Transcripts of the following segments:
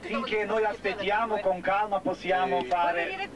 Finché noi aspettiamo con calma possiamo fare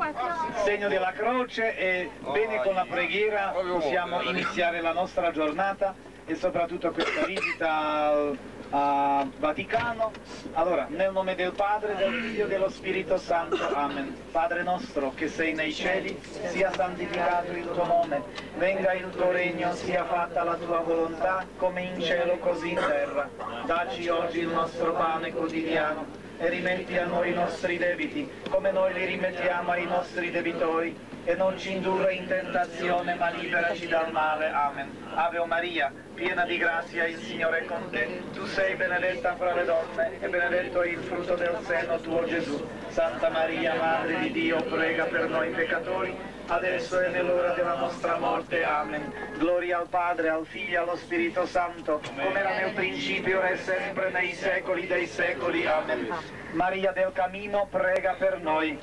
segno della croce e bene con la preghiera possiamo iniziare la nostra giornata e soprattutto questa visita al a Vaticano. Allora, nel nome del Padre, del Figlio e dello Spirito Santo. Amen. Padre nostro che sei nei cieli, sia santificato il tuo nome, venga il tuo regno, sia fatta la tua volontà, come in cielo così in terra. Dacci oggi il nostro pane quotidiano e rimetti a noi i nostri debiti, come noi li rimettiamo ai nostri debitori, e non ci indurre in tentazione, ma liberaci dal male. Amen. Ave Maria, piena di grazia, il Signore è con te. Tu sei benedetta fra le donne e benedetto è il frutto del seno tuo Gesù. Santa Maria, Madre di Dio, prega per noi peccatori, adesso è nell'ora della nostra morte. Amen. Gloria al Padre, al Figlio e allo Spirito Santo, come era nel principio e sempre nei secoli dei secoli. Amen. Maria del Camino, prega per noi.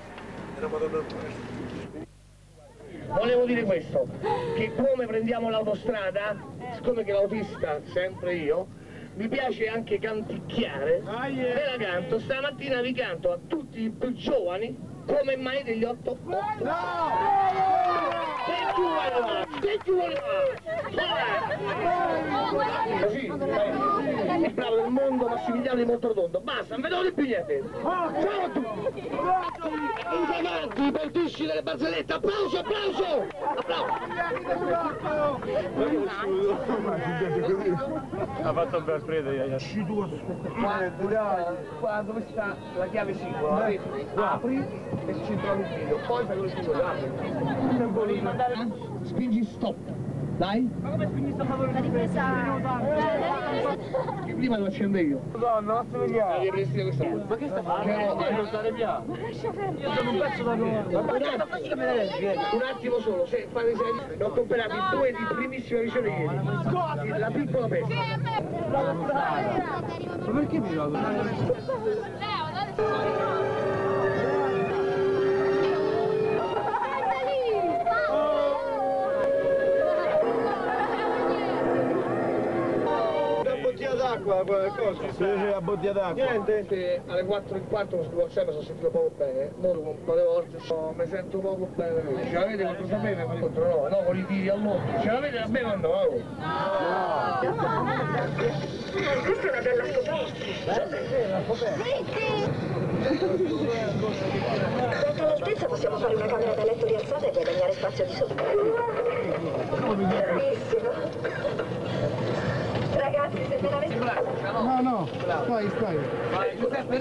Volevo dire questo, che come prendiamo l'autostrada, siccome che l'autista, sempre io, mi piace anche canticchiare, me la canto, stamattina vi canto a tutti i più giovani come mai degli 8 8. Se tu vuoi avanti, se tu avanti. Così, il bravo del mondo, Massimiliano di Montrotondo. Basta, non vedo di più niente. Ciao a tutti. Tutti avanti, i portisci delle barzellette. Applauso, applauso. Applauso. Ha fatto per prendere. Qua, qua dove sta la chiave singola, vedi? apri e ci trovi il video, poi fai quello che vuoi, apri. Tempolino. Spingi stop. Dai? Ma come spingi stop? La ripresa. Che prima lo accendo io. Madonna, non se vediamo. Devi prestire questa cosa. Ma che sta facendo? Ma non stare via. Io sono un pezzo da nuovo. Un attimo solo, se fate serio, ne ho comprati due di primissima visione ieri. La piccola pezza. Ma perché mi lo Una bottiglia qualcosa? Sì, sì, la bottiglia d'acqua. Niente? Alle 4 e un quarto non si può accendere, sono sentito poco bene. Mo un po' di volte so, mi sento poco bene. Ce l'avete qualcosa da bere? Ma contro no, no, con i tiri all'occhio. Ce l'avete da bere o no? Oh. Questa è una bella scoperta. Data l'altezza possiamo fare una camera da letto rialzata e guadagnare spazio di sopra. Bellissimo. Ragazzi, se me l'avete No, no, stai, stai. Vai, Giuseppe,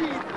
feet.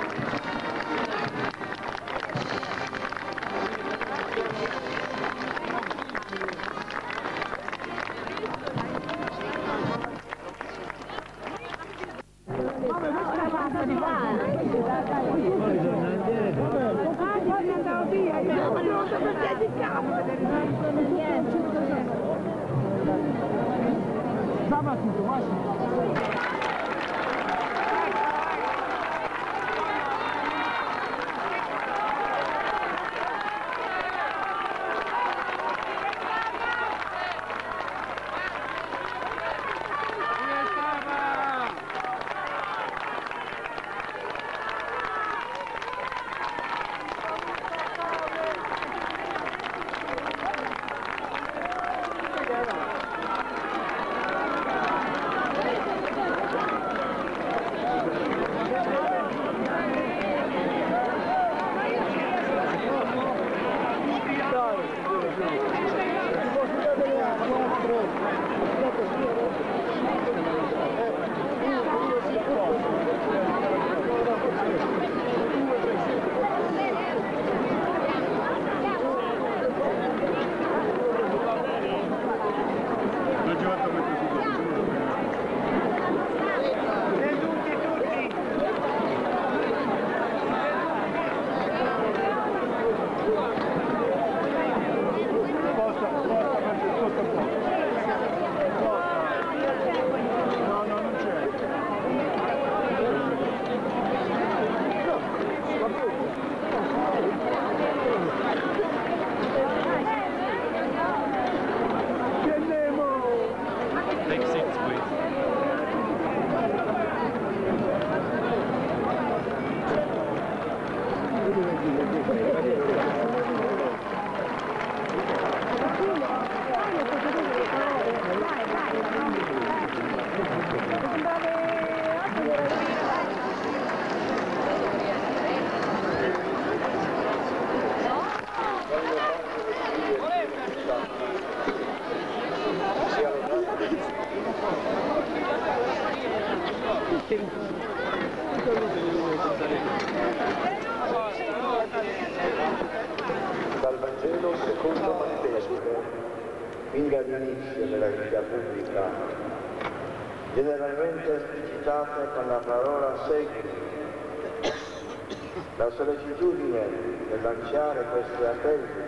Lanciare questi appelli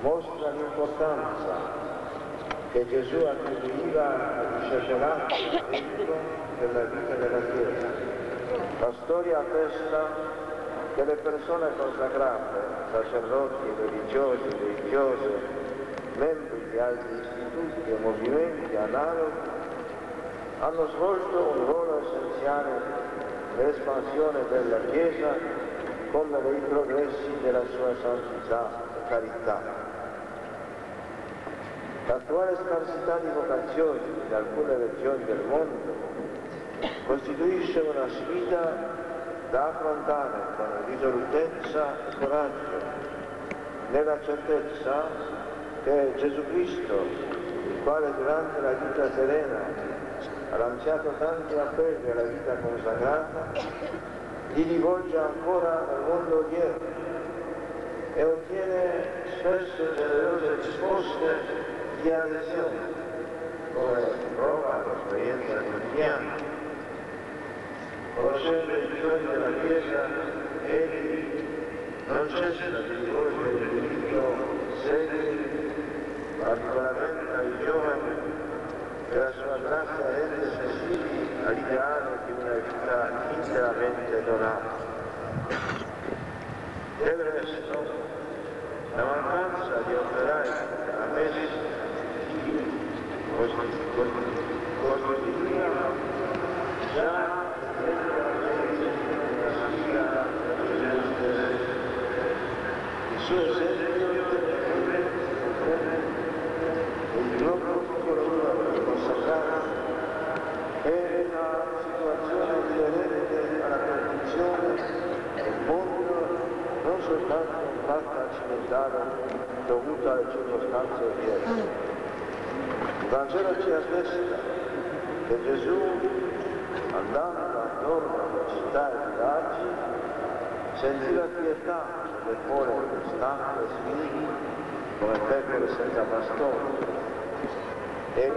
mostra l'importanza che Gesù attribuiva al discepolato per la vita della Chiesa. La storia attesta che le persone consacrate, sacerdoti, religiosi, religiose, membri di altri istituti e movimenti analoghi, hanno svolto un ruolo essenziale nell'espansione della Chiesa come nei progressi della sua santità e carità. L'attuale scarsità di vocazioni in alcune regioni del mondo costituisce una sfida da affrontare con risolutezza e coraggio, nella certezza che Gesù Cristo, il quale durante la vita serena ha lanciato tanti appelli alla vita consacrata, li rivolge ancora al mondo odierno e ottiene spesso generose risposte di adesione, come prova l'esperienza quotidiana. Conoscendo i bisogni della Chiesa, egli non cessa di rivolgere il diritto segni, particolarmente ai giovani, che la sua grazia rende sensibili all'ideale di una vita interamente donata. Del resto, la mancanza di operai ammessi costituiva già il suo esempio il nostro piccolo consacrato è una situazione inerente alla condizione del mondo non soltanto in parte accidentale dovuta alle circostanze odierne. Il Vangelo ci attesta che Gesù, andando attorno alle città e villaggi, sentì la pietà nelle cuore stanche e svili come pecore senza bastone. E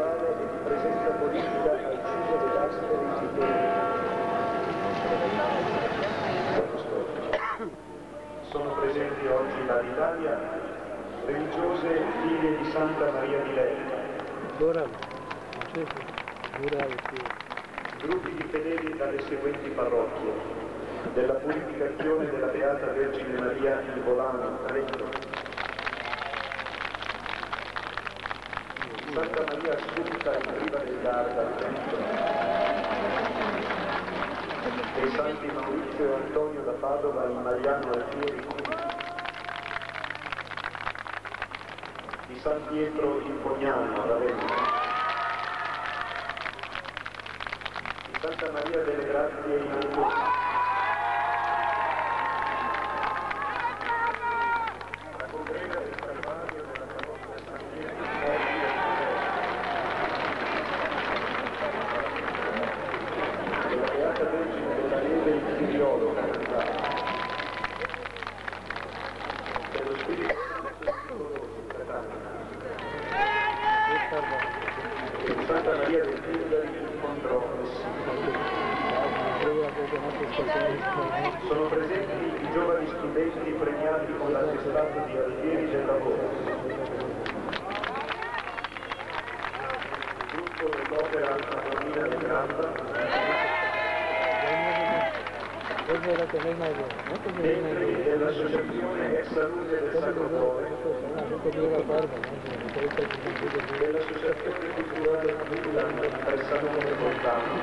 presenza politica al cibo dell'astro Sono presenti oggi dall'Italia religiose figlie di Santa Maria di Lei. Gruppi di fedeli dalle seguenti parrocchie, della purificazione della Beata Vergine Maria di Volano, Trento, Santa Maria Assunta in Riva del Garda, Trento, e Santi Maurizio e Antonio da Padova in Mariano Alfieri, di San Pietro in Fognano, Ravenna, Santa Maria delle Grazie in Antonio, la congrega del Calvario della parrocchia San Pietro in della Beata Vergine della Neve in Figliolo, Catanzaro, dello Spirito Santo in Catania, di Santa Maria del Tindari in Mondro, Sono presenti i giovani studenti premiati con l'attestato di alfieri del lavoro. Il gruppo dell'opera Antonina del Granda membri dell'associazione Ex Salute del Sacro Cuore, dell'associazione culturale Milan Pressanone Montano,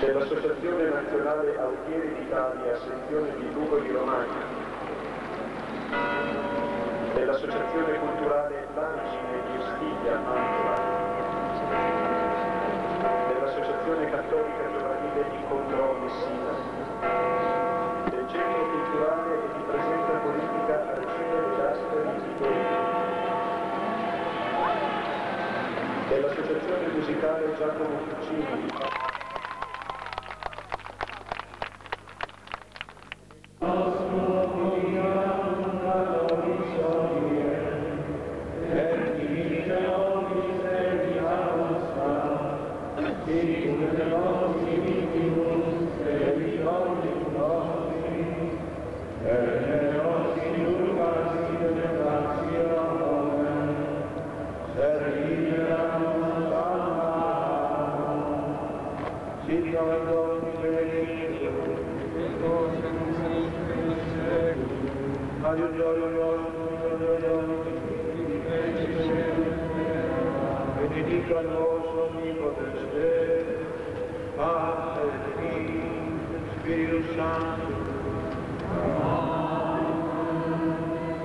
dell'associazione nazionale Alfieri d'Italia, sezione di Lugo di Romagna, dell'associazione culturale Lancine di Ostiglia, Mantova, dell'Associazione Cattolica Giovanile di Condro Messina, del Centro Culturale e di Presenza Politica Arcine degli Astri di Torino, dell'Associazione Musicale Giacomo Puccini di Benedictus benedicto a nos omnipotens Padre, Figlio, Spirito Santo.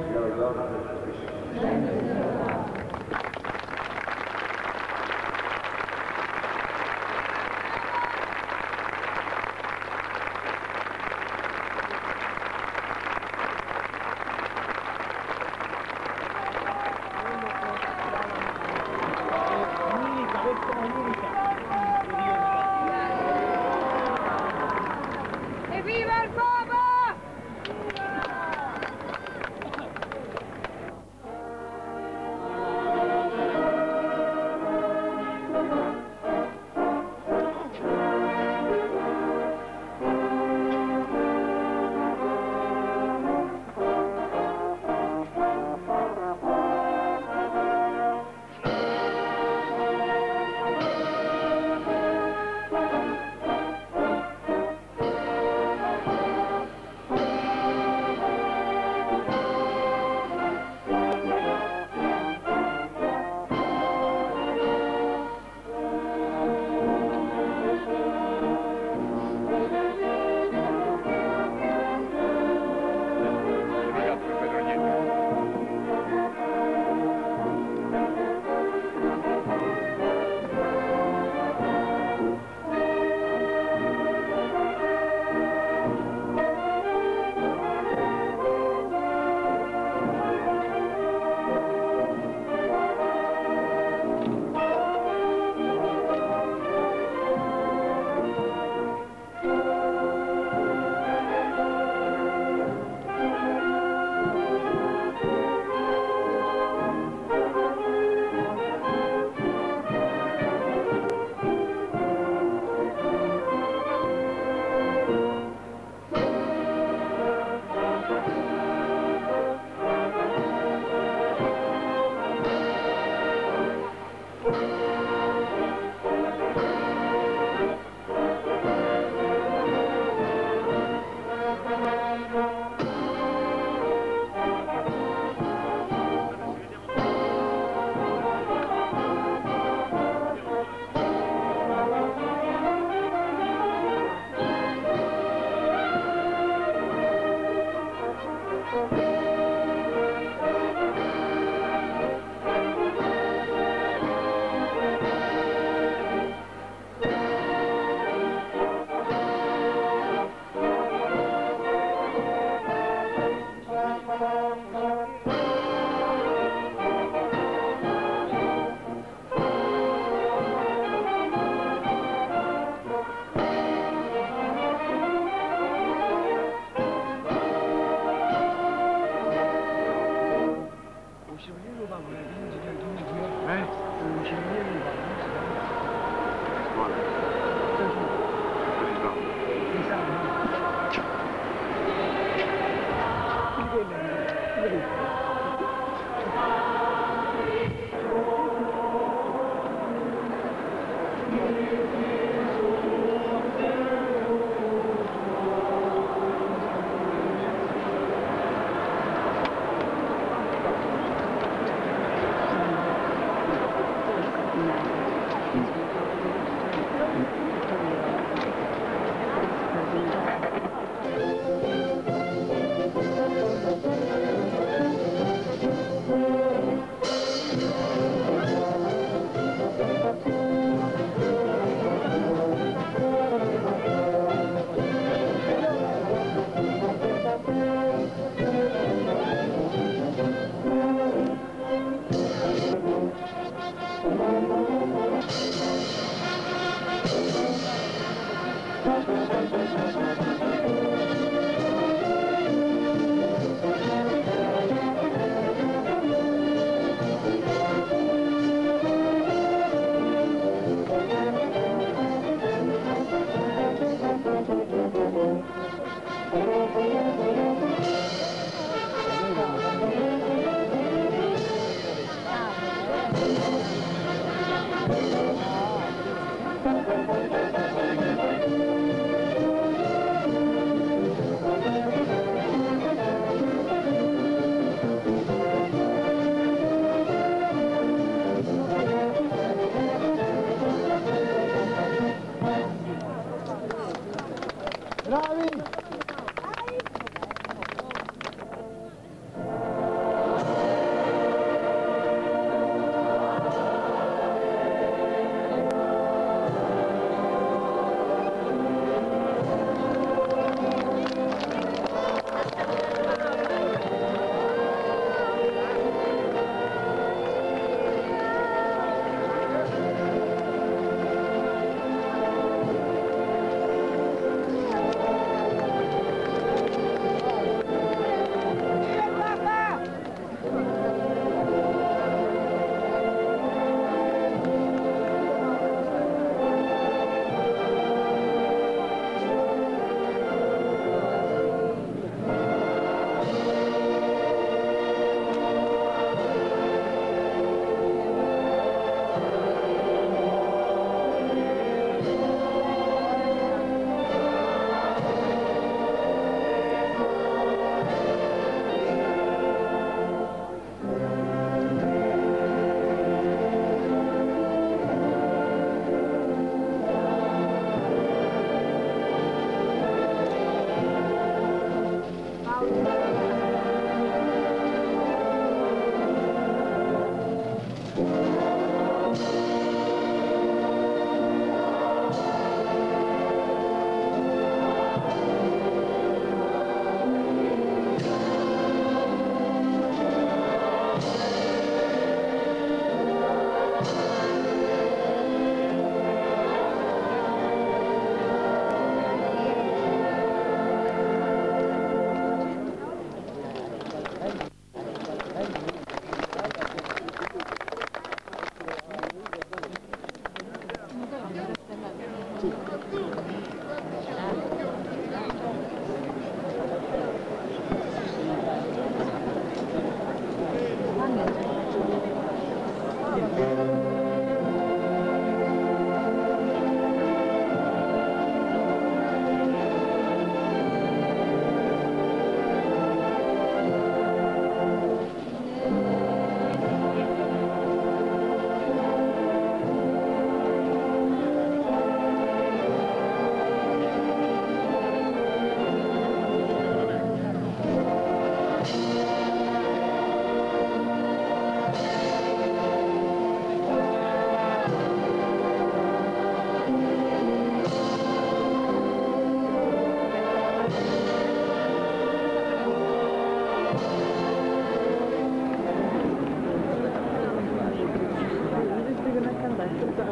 Sia lodato Cristo.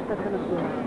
他可能说。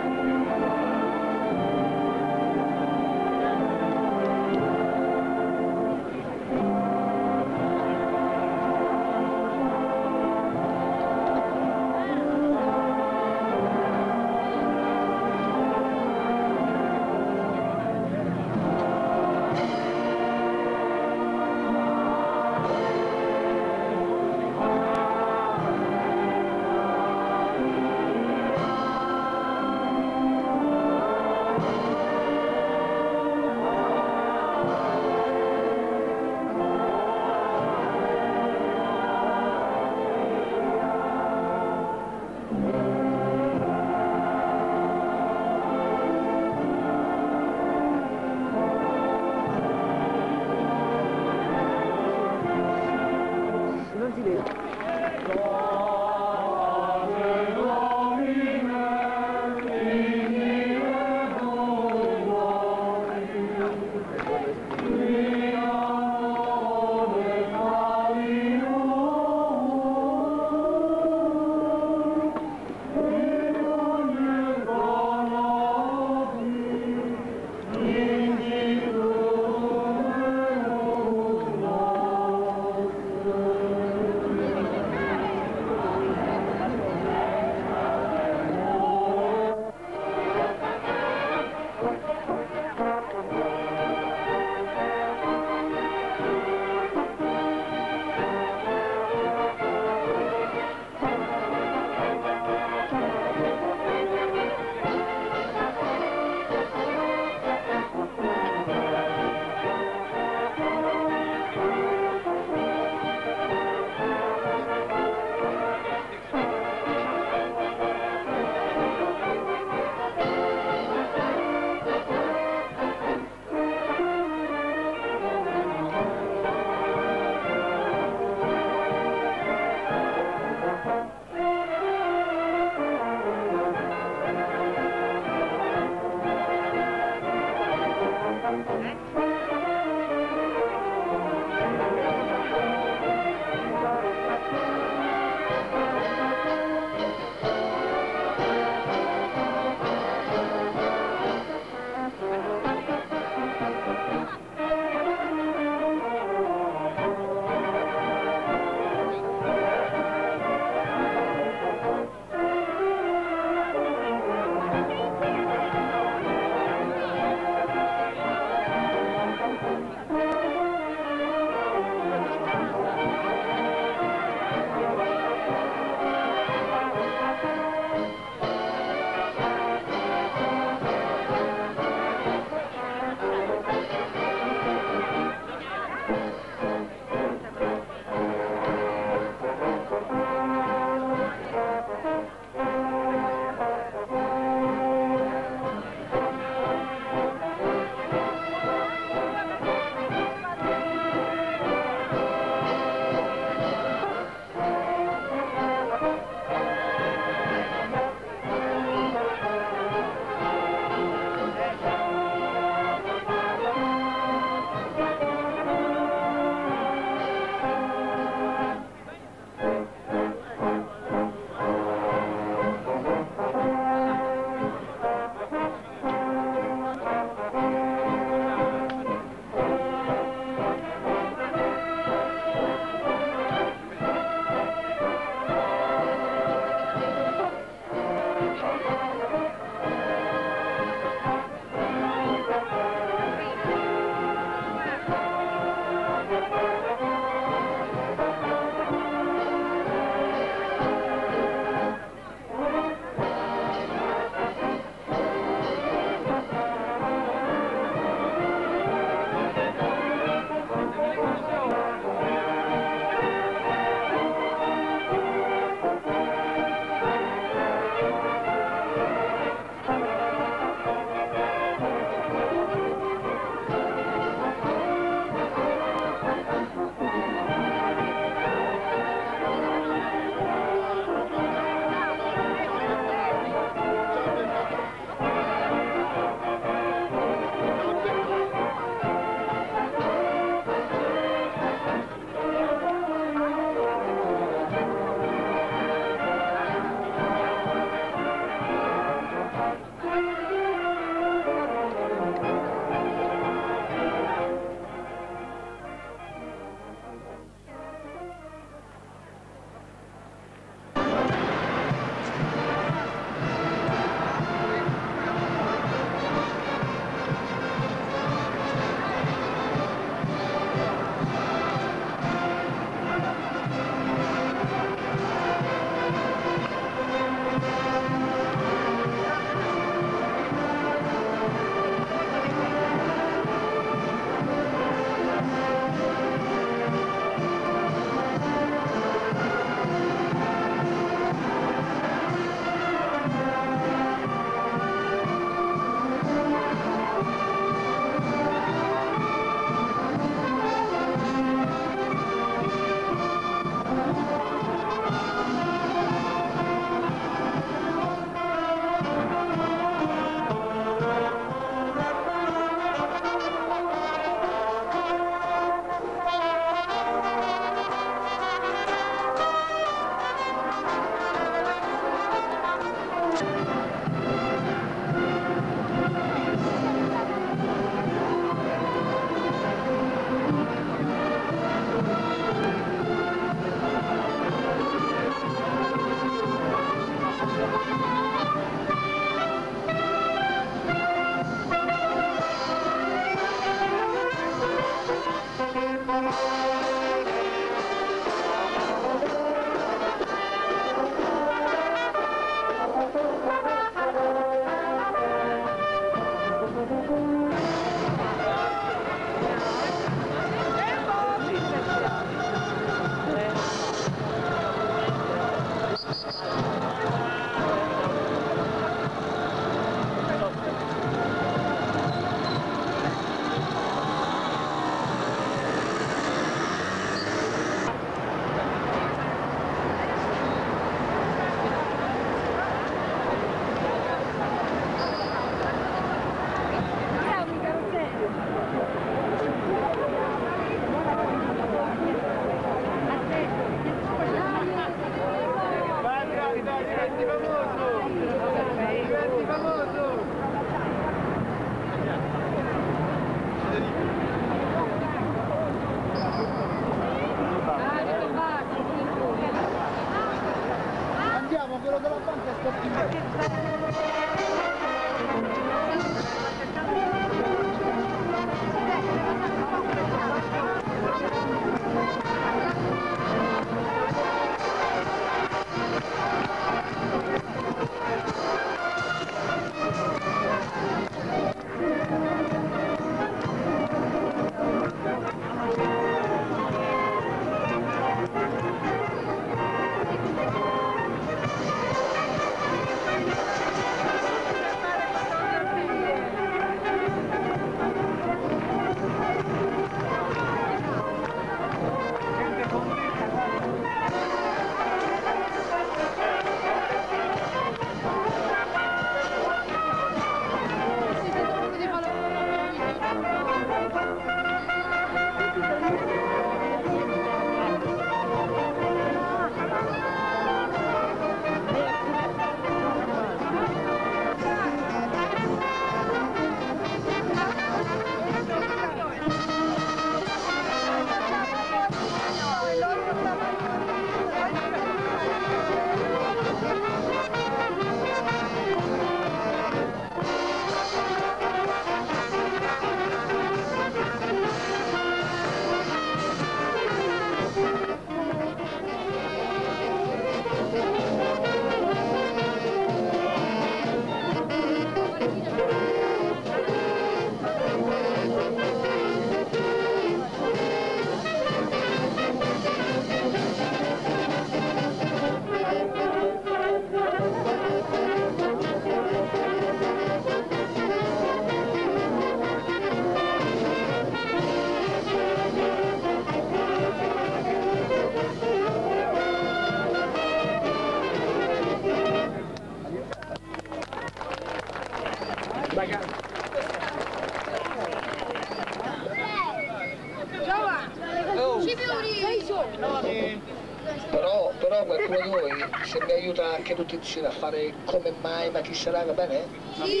Insieme a fare come mai, ma chi sarà, va bene? Sì!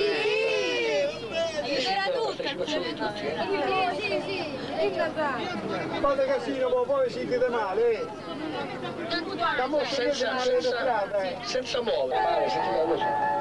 Partecipazione di tutti, eh? Sì, sì, Fate casino, poi sentite male. eh. Da mo' siete Senza, male strada, senza, eh. senza muovere, male, sentite la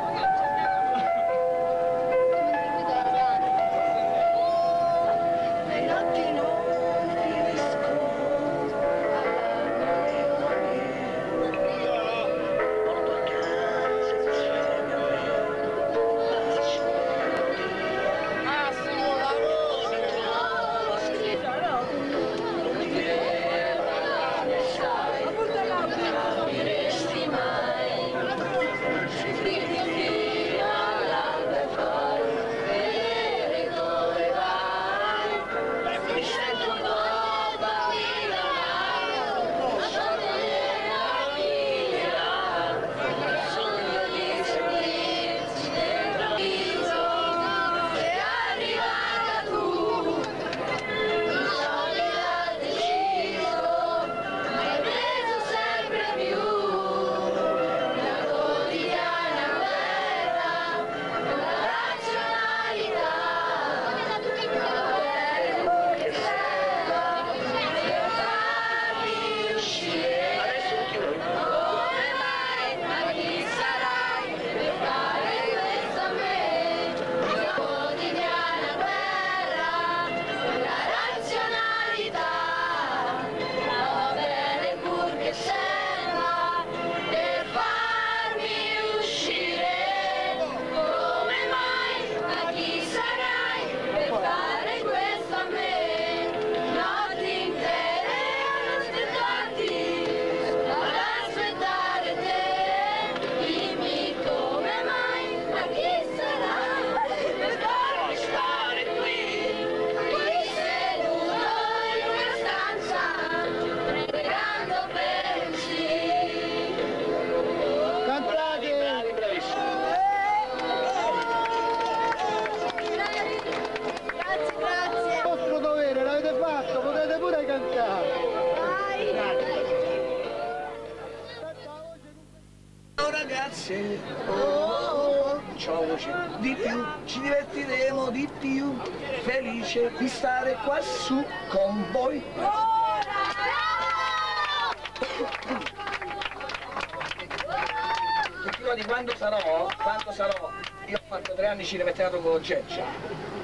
quando sarò, quando sarò, io ho fatto tre anni cinema e teatro con Ceccia,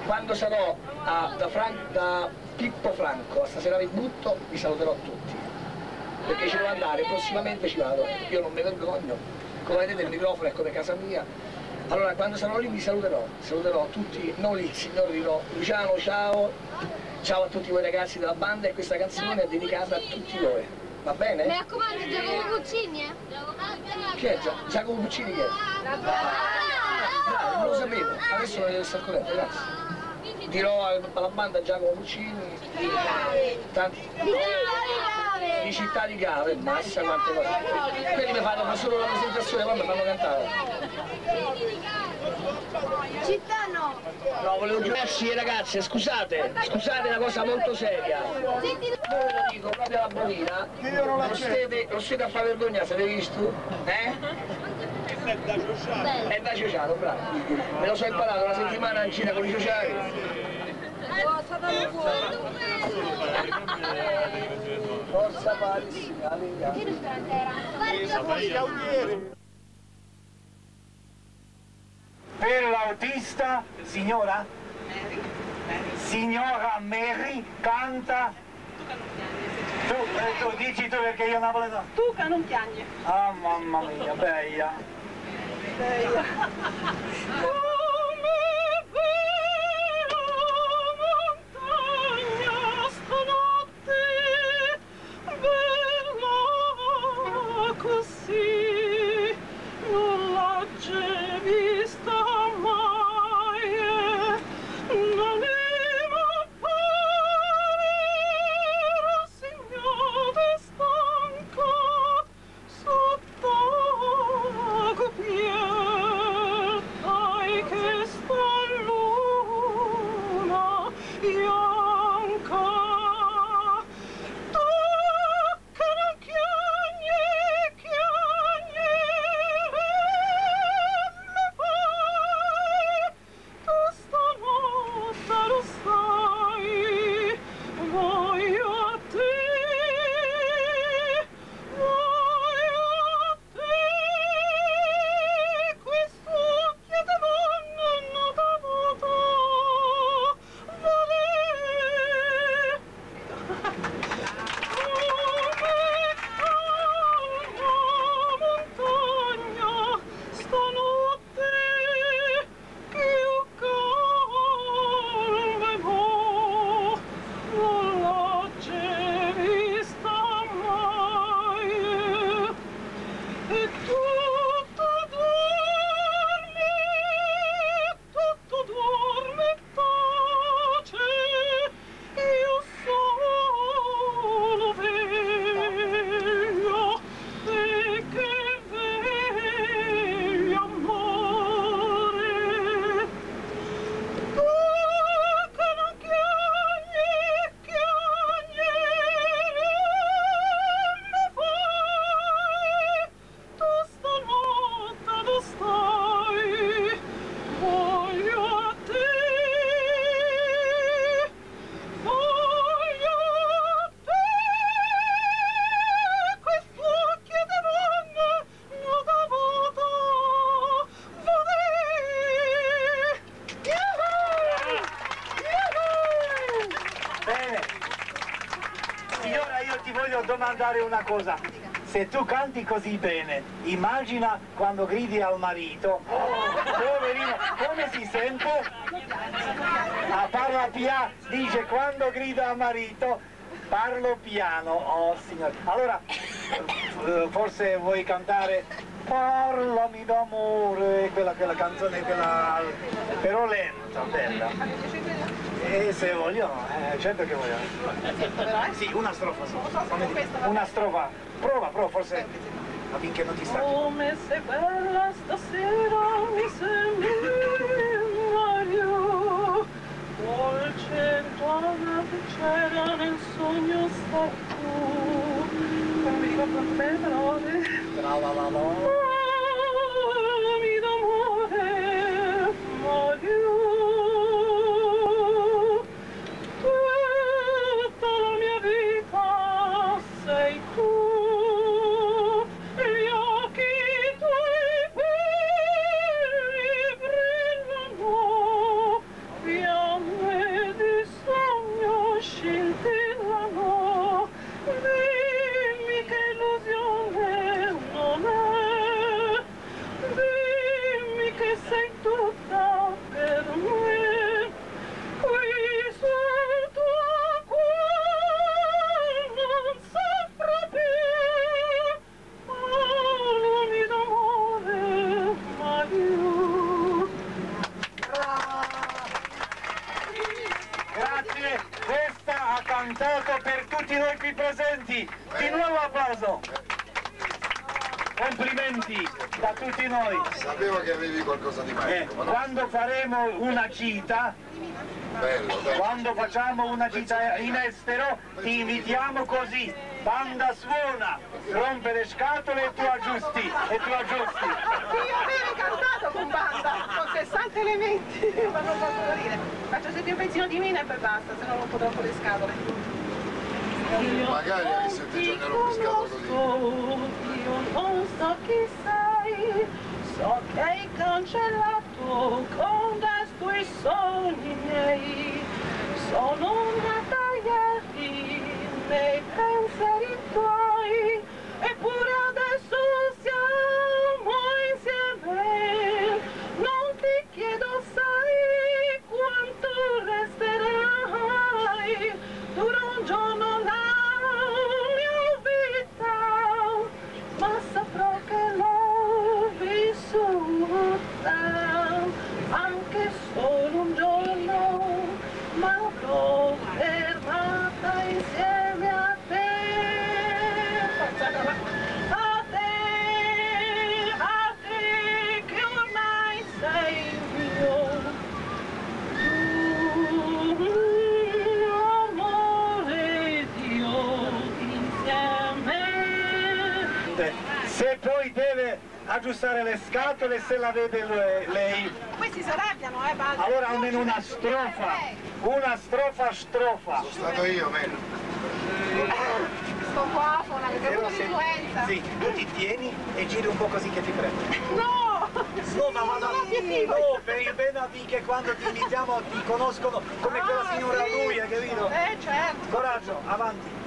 quando sarò a- da, Fran- da Pippo Franco, stasera vi butto, vi saluterò tutti. Perché ci devo andare, prossimamente ci vado, io non mi vergogno, come vedete il microfono è come casa mia, allora quando sarò lì vi saluterò, saluterò tutti, non il signore dirò Luciano ciao, ciao a tutti voi ragazzi della banda e questa canzone è dedicata a tutti voi, va bene? Mi raccomando, Giacomo Puccini, eh? Chi è Gia- Giacomo Puccini che è? Dai, non lo sapevo, adesso lo devo stare corretto, ragazzi. Dirò alla banda Giacomo Puccini, tanti, di città di Gave, massa quante cose. Quelli mi fanno solo la presentazione, poi mi fanno cantare. Città no! No, volevo dire sì ragazze, scusate, scusate una cosa molto seria. Ve lo dico proprio alla bolina, lo siete, lo siete a far vergognare, siete visto? Eh? È da Ciociano, bravo. Me lo so imparato una settimana in Cina con i Ciociani. Forza Palestina, alleluia. che ristorante era? Per l'autista, signora? Signora Mary canta. Tu, eh, tu dici tu perché io napoletano. Tuca non piange. Ah mamma mia, bella. Come una cosa. Se tu canti così bene, immagina quando gridi al marito, oh, poverino, come si sente? Ah, parla piano, dice quando grida al marito, parlo piano, oh signore. Allora, eh, forse vuoi cantare Parlami d'amore, quella, quella canzone, quella però lenta, bella. E se vogliono, eh, certo che vogliono. Sì, una strofa solo. Una strofa. Prova, prova, forse affinché non ti sta. Come sei bella stasera mi sembri Mario Dolce donna che c'era nel sogno stai tu Non mi ricordo bene parole Brava, la, Di nuovo applauso. Complimenti da tutti noi. Sapevo che avevi qualcosa di Eh, ma no. quando faremo una gita, Bello, bello. quando facciamo una gita in estero, ti invitiamo così. Banda suona, rompe le scatole e tu aggiusti, e tu aggiusti. Io avevo cantato con banda, con 60 elementi, ma non posso morire. Faccio sentire un pezzino di mina e poi basta, se no non potrò con le scatole. Magari avessi sette giorni a rompiscato così. Io non so chi sei, so che hai cancellato con gesto i sogni miei. Sono se la vede le- lei, Questi si arrabbiano, eh, padre. allora almeno una strofa, una strofa strofa. Sono stato io, meno. Sto qua, di senti- influenza. Sì, tu ti tieni e giri un po' così che ti prendo. No! No, ma ho obiettivo. no, per il bene affinché quando ti invitiamo ti conoscono come quella Ah, signora sì. lui, hai capito? Eh, certo. Coraggio, avanti.